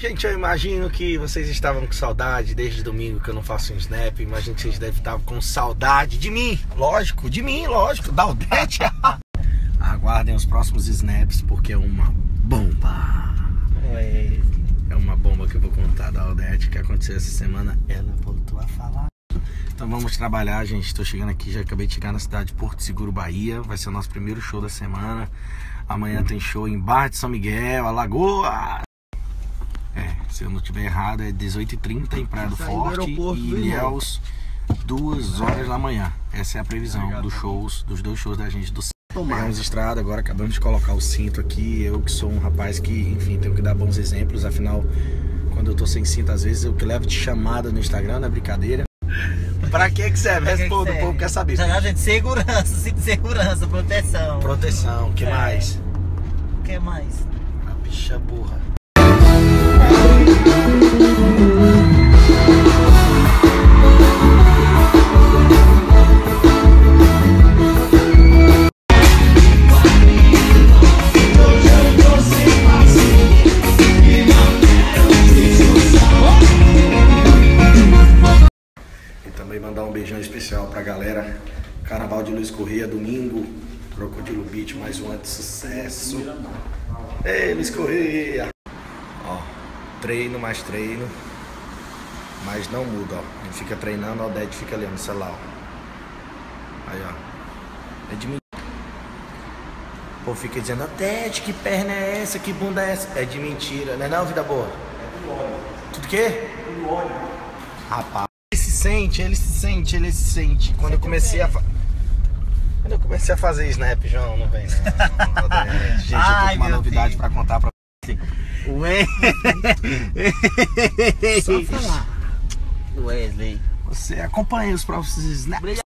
Gente, eu imagino que vocês estavam com saudade desde domingo que eu não faço um snap. Imagino que vocês devem estar com saudade de mim, lógico, de mim, lógico, da Aldete. Aguardem os próximos snaps porque é uma bomba. É uma bomba que eu vou contar da Aldete que aconteceu essa semana. Ela voltou a falar. Então vamos trabalhar, gente. Estou chegando aqui, já acabei de chegar na cidade de Porto Seguro, Bahia. Vai ser o nosso primeiro show da semana. Amanhã tem show em Barra de São Miguel, Alagoas. Se eu não tiver errado, é 18h30 em Praia do Forte e? Ilhéus, 2 horas da manhã. Essa é a previsão dos shows, dos dois shows da gente do Pegamos estrada agora, acabamos de colocar o cinto aqui. Eu que sou um rapaz que, enfim, tenho que dar bons exemplos. Afinal, quando eu tô sem cinto, às vezes eu que levo de chamada no Instagram, não é brincadeira. Pra que que serve? Pra que que Responda, o povo quer saber. Já, gente, segurança, cinto de segurança, proteção. Proteção, o que É. mais? O que mais? A bicha burra. Beijão especial pra galera. Carnaval de Luiz Corrêa, domingo. Crocodilo Beach, mais um ano de sucesso. Ei, Luiz Corrêa! Ó, treino mais treino. Mas não muda, ó. Ele fica treinando, ó, o Ded fica ali no celular, ó. Aí, ó. É de mim. O povo fica dizendo, Ded, que perna é essa? Que bunda é essa? É de mentira, não é não, vida boa? É do óleo. Tudo quê? Tudo óleo. Rapaz. Ele se sente, ele se sente, ele se sente. Quando eu comecei a fa... Quando eu comecei a fazer snap, João, não vem não. Odete. Gente, eu tô Ai, com uma novidade pra contar pra Ué. Só falar. Wesley. Você acompanha os próximos snaps.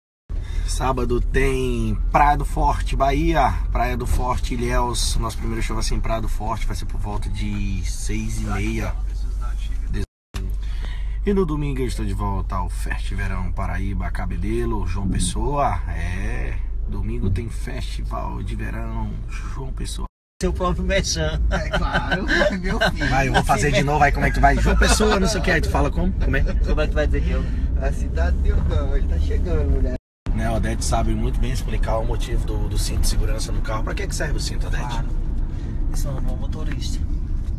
Sábado tem Praia do Forte, Bahia. Praia do Forte, Ilhéus. Nosso primeiro show vai ser em Praia do Forte. Vai ser por volta de seis e meia. E no domingo eu estou de volta ao Fest Verão Paraíba, Cabedelo, João Pessoa. É, domingo tem Festival de Verão, João Pessoa. Seu próprio mechan. É claro, meu filho. Vai, eu vou fazer de novo, aí como é que tu vai? João Pessoa, não sei o que, aí tu fala como? Como é? Como é que vai dizer que eu? A cidade deu não, ele tá chegando, mulher. Né, o Odete sabe muito bem explicar o motivo do, do cinto de segurança no carro. Pra que, que serve o cinto, Odete? Claro. Eu sou um bom motorista.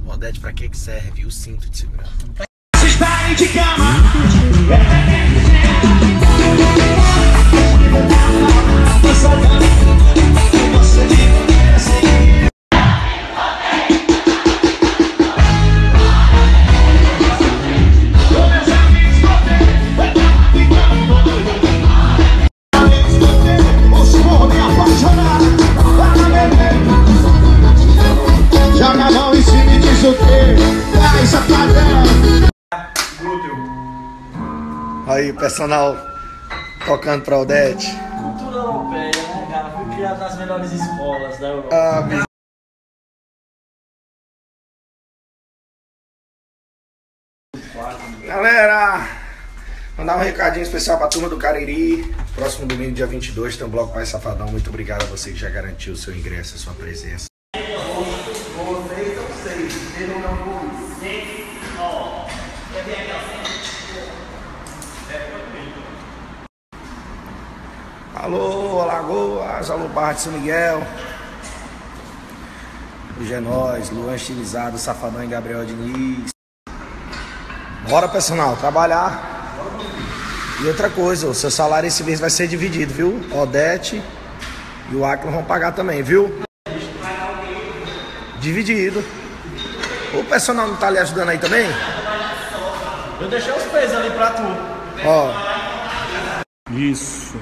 Odete, pra que, que serve o cinto de segurança? Joga a Aí, o personal tocando pra Odete. Cultura europeia, né, cara? Fui criado nas melhores escolas da Europa. Ah. Galera, mandar um recadinho especial pra turma do Cariri. Próximo domingo, dia 22, tem um Bloco Pai Safadão. Muito obrigado a você que já garantiu o seu ingresso, a sua presença. Alô, Alagoas, alô, Barra de São Miguel. Hoje é nós, Luan Estilizado, Safadão e Gabriel Diniz. Bora, personal, trabalhar. E outra coisa, o seu salário esse mês vai ser dividido, viu? Odete e o Acro vão pagar também, viu? Dividido. O personal não tá lhe ajudando aí também? Eu deixei os pesos ali pra tu. Ó, Isso.